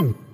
Boom!